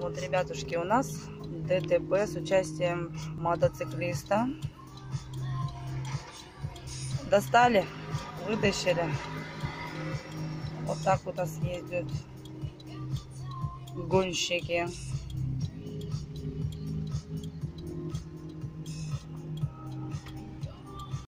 Вот, ребятушки, у нас ДТП с участием мотоциклиста. Достали, вытащили. Вот так вот у нас ездят гонщики.